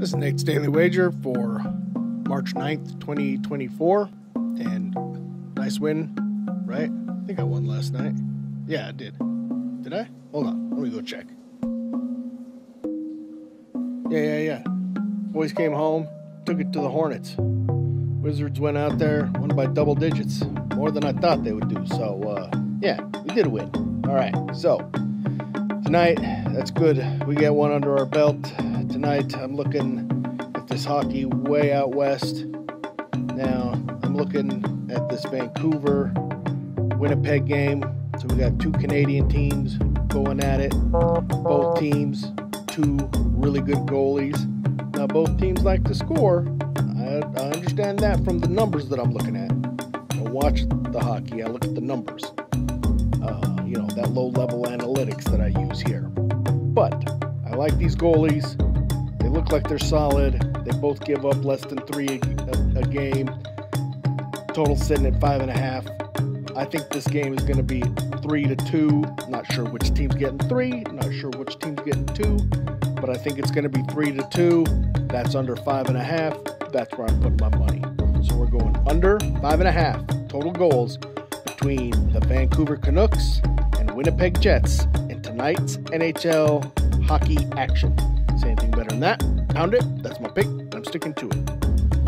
This is Nate's Daily Wager for March 9th, 2024. And nice win, right? I think I won last night. Yeah, I did. Did I? Hold on. Let me go check. Yeah, yeah, yeah. Boys came home, took it to the Hornets. Wizards went out there, won by double digits. More than I thought they would do. So, uh, yeah, we did win. All right. So, tonight, that's good. We get one under our belt tonight. I'm looking at this hockey way out west. Now, I'm looking at this Vancouver Winnipeg game. So we got two Canadian teams going at it. Both teams, two really good goalies. Now, both teams like to score. I, I understand that from the numbers that I'm looking at. I watch the hockey, I look at the numbers. Uh, you know, that low level analytics like these goalies They look like they're solid. They both give up less than three a, a, game. Total sitting at five and a half. I think this game is going to be three to two. Not sure which team's getting three. Not sure which team's getting two. But I think it's going to be three to two. That's under five and a half. That's where I'm putting my money. So we're going under five and a half total goals between the Vancouver Canucks and Winnipeg Jets in tonight's NHL hockey action. Say anything better than that? Pound it. That's my pick. I'm sticking to it.